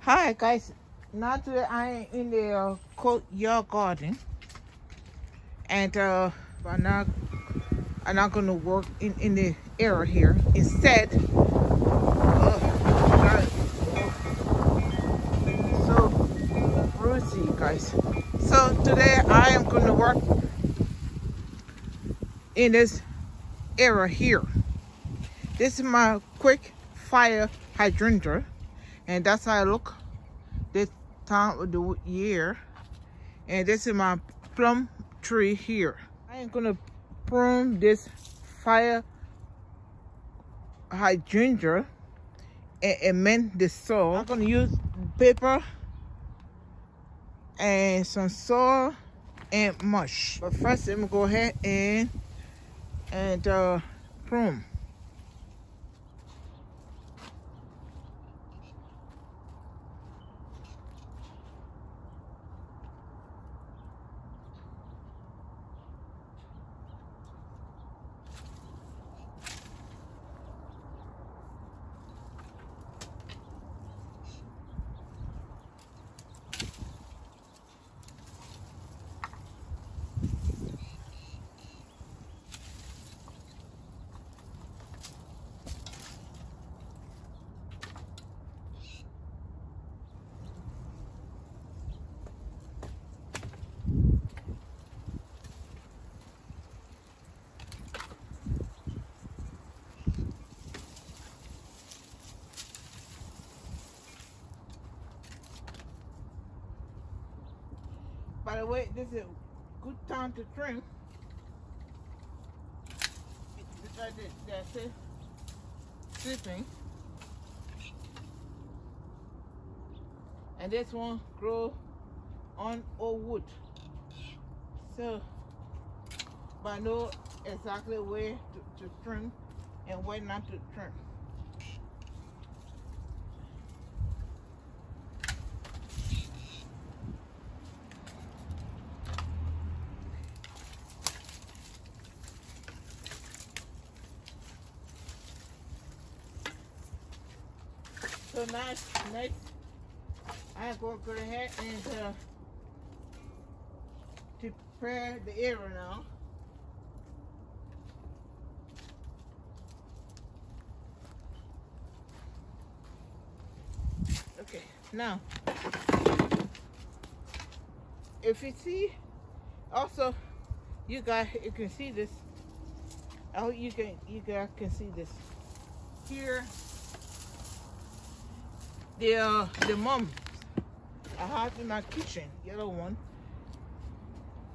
Hi guys. Now today I am in the uh, garden, and uh, I'm not I'm not gonna work in in the area here. Instead, uh, so Brucey guys. So today I am gonna work in this area here. This is my quick fire hydrangea and that's how I look this time of the year. And this is my plum tree here. I am gonna prune this fire hydrangea and amend the soil. I'm gonna use paper and some soil and mush. But first I'm gonna go ahead and and uh, prune The way, this is a good time to trim. There, that's it. Sleeping. And this one grow on old wood. So, but I know exactly where to, to trim and where not to trim. Now, next, I go go ahead and uh, to prepare the area now. Okay, now, if you see, also, you guys, you can see this. Oh, you can, you guys can see this here the uh, the mums I have in my kitchen, yellow one.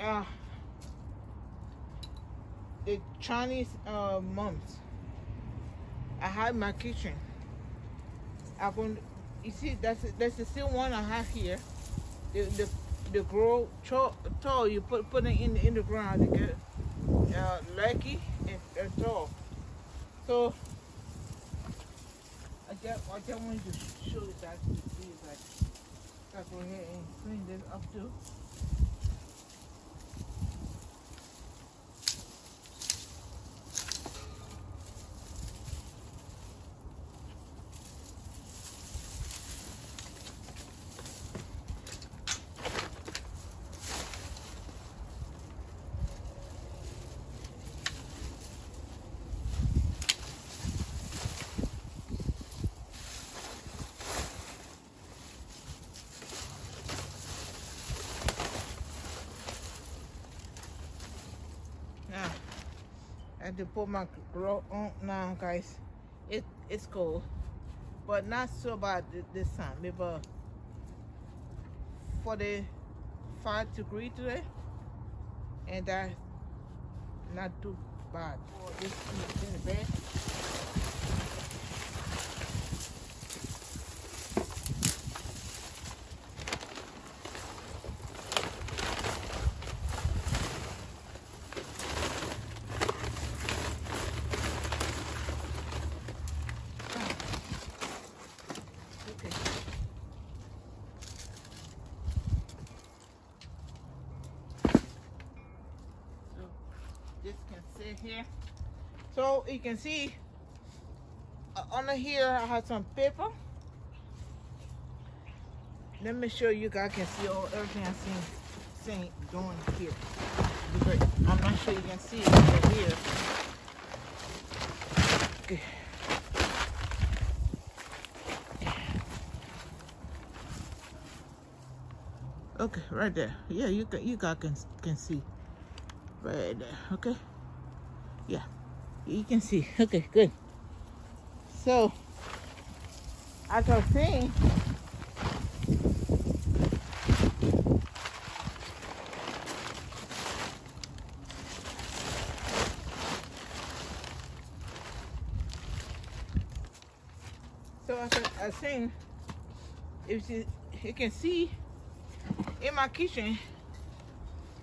Uh, the Chinese uh, mums I have in my kitchen. I'm going. You see, that's that's the same one I have here. The the the grow tall, you put put it in in the ground to get uh, leggy and, and tall. So I just, I wanted to show that to see that go ahead and clean this up too. Now, I to put my glove on now, guys. It it's cold, but not so bad this time. Maybe 45 degree today, and that's not too bad. Oh, this is in the bed. Okay. So this can sit here. So you can see uh, under here I have some paper let me show you guys can see all everything I seen saying doing here. I'm not sure you can see it over here. Okay. Okay, right there. Yeah, you can you guys can can see. Right there. Okay. Yeah. You can see. Okay, good. So as I was saying, so as I was saying, if you, you can see in my kitchen,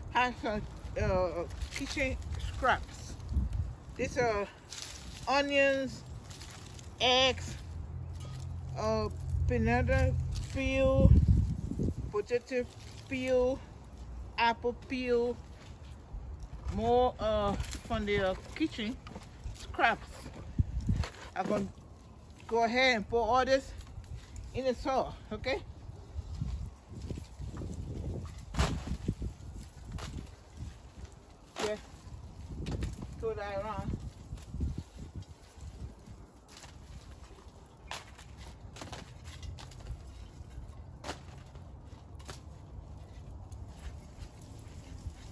has some uh, kitchen scraps. These are onions, eggs, uh, banana peel, potato peel, apple peel, more uh, from the uh, kitchen scraps. I'm gonna go ahead and pour all this in the soil, okay? Just throw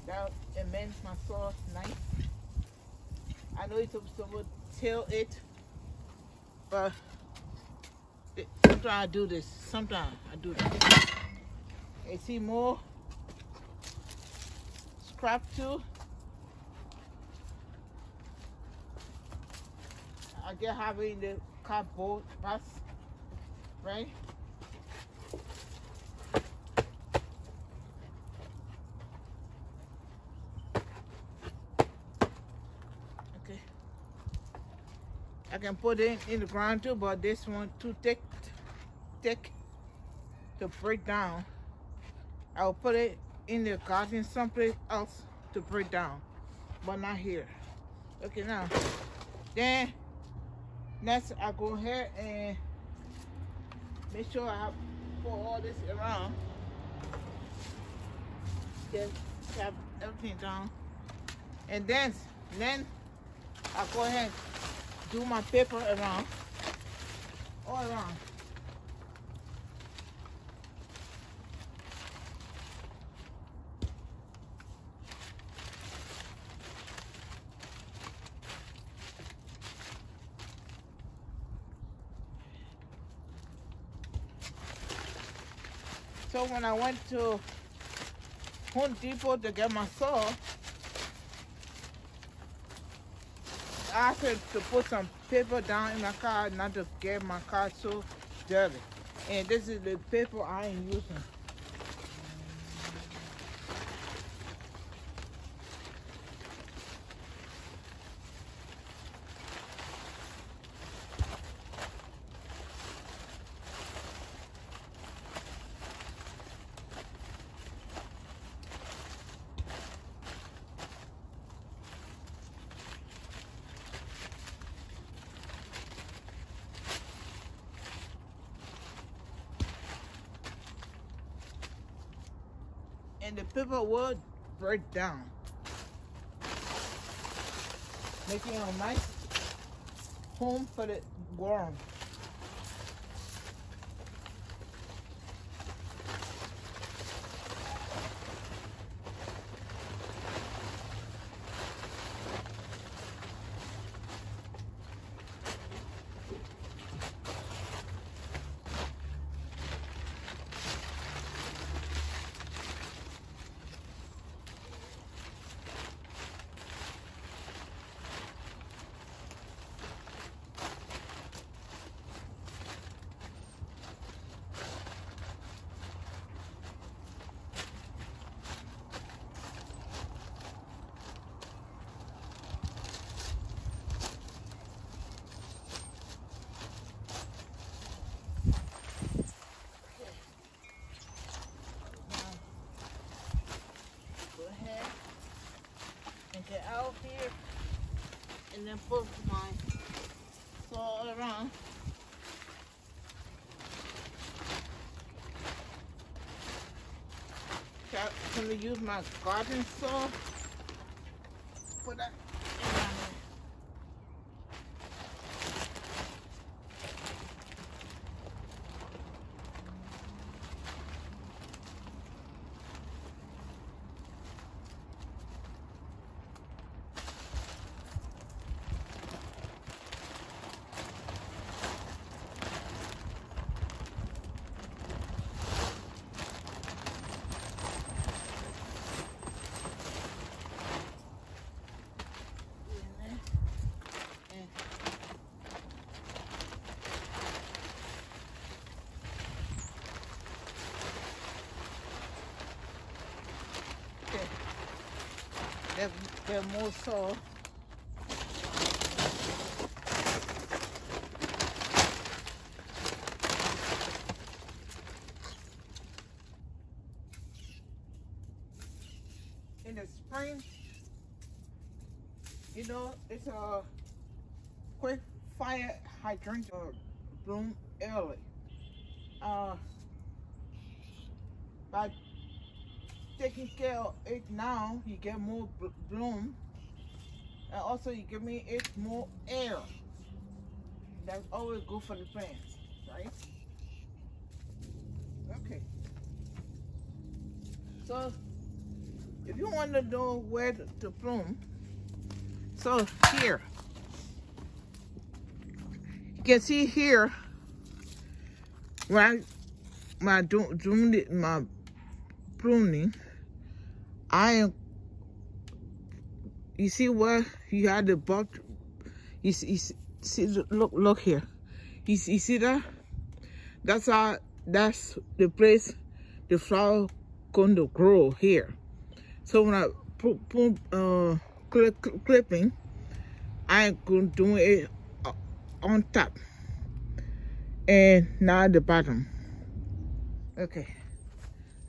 that amends my sauce nice. I know it's supposed to tail it, but it- sometimes I do this. Sometimes I do that. You see more scrap too. I get in the cardboard box, right? Okay. I can put it in the ground too, but this one too thick, thick to break down. I'll put it in the garden someplace else to break down, but not here. Okay, now, then next I go ahead and make sure I put all this around. Just have everything down, and then then I go ahead do my paper around, all around. So when I went to Home Depot to get my saw, I asked to put some paper down in my car not to get my car so dirty. And this is the paper I am using. And the paper will break down. Making a nice home for the worm. I'm gonna use my garden saw. Put that they're more so in the spring you know it's a quick fire hydrangea bloom early. Uh taking care of it now, you get more bloom. And also you give me it more air. That's always good for the plants, right? Okay. So if you want to know where to, to bloom, so here, you can see here, when my doing my pruning, I am, you see where you had the buck, you see, you see, look, look here. You see, you see that? That's how, that's the place the flower going to grow here. So when I put, put uh, clip, clipping, I'm going to do it on top and now at the bottom. Okay,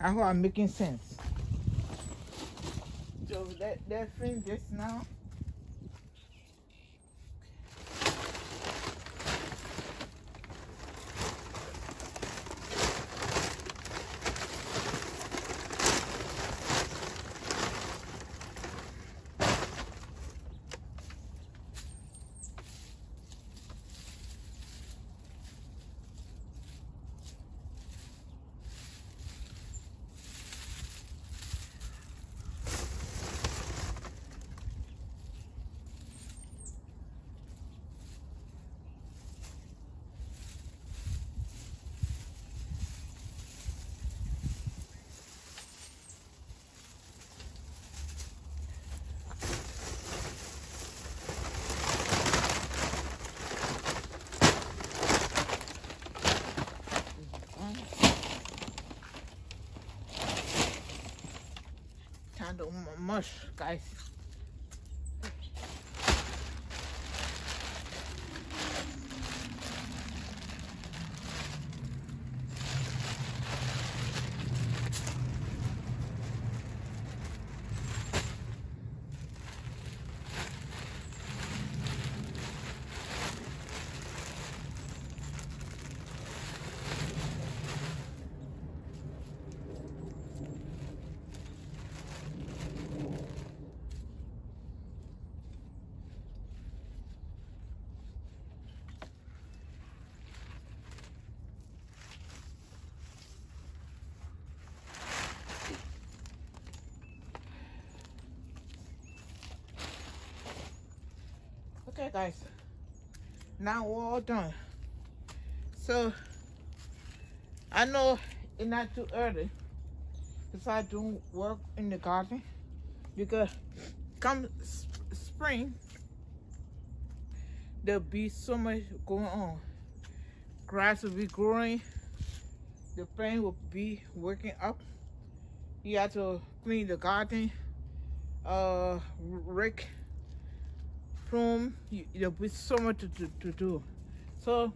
I hope I'm making sense. So that, that thing just now handle mush, guys. Okay, guys. Now we're all done. So, I know it's not too early to start doing work in the garden because come spring, there'll be so much going on. Grass will be growing, the plant will be working up. You have to clean the garden, uh, rake from you, there'll be so much to, to, to do. So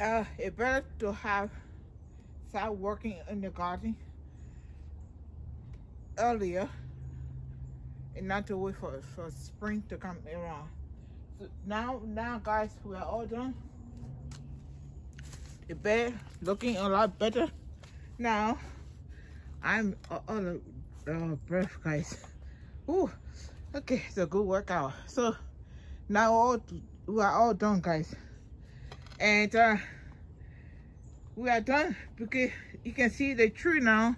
uh it better to have start working in the garden earlier and not to wait for for spring to come around. So now now guys we're all done. The bed looking a lot better now. I'm on a uh, breath, guys. Ooh, okay, it's a good workout. So now all we are all done, guys, and uh, we are done because you can see the tree now.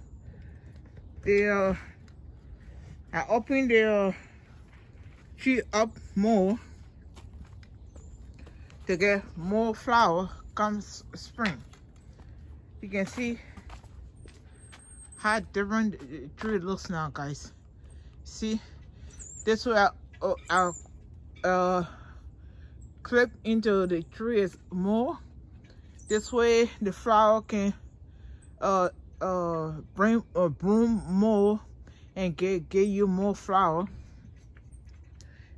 They uh, I opened the uh, tree up more to get more flower comes spring. You can see how different the tree looks now, guys. See, this way I, uh, I uh, clip into the trees more. This way the flower can uh, uh, bring uh, bloom more and get, get you more flower.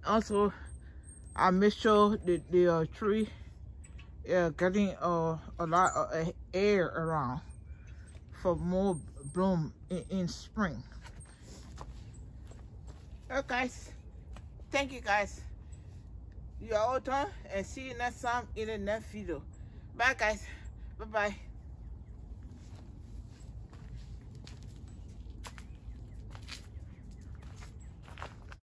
Also, I make sure that the uh, tree uh, getting uh, a lot of uh, air around for more bloom in, in spring. Okay, guys. Thank you, guys. You are all done, and see you next time in the next video. Bye, guys. Bye-bye.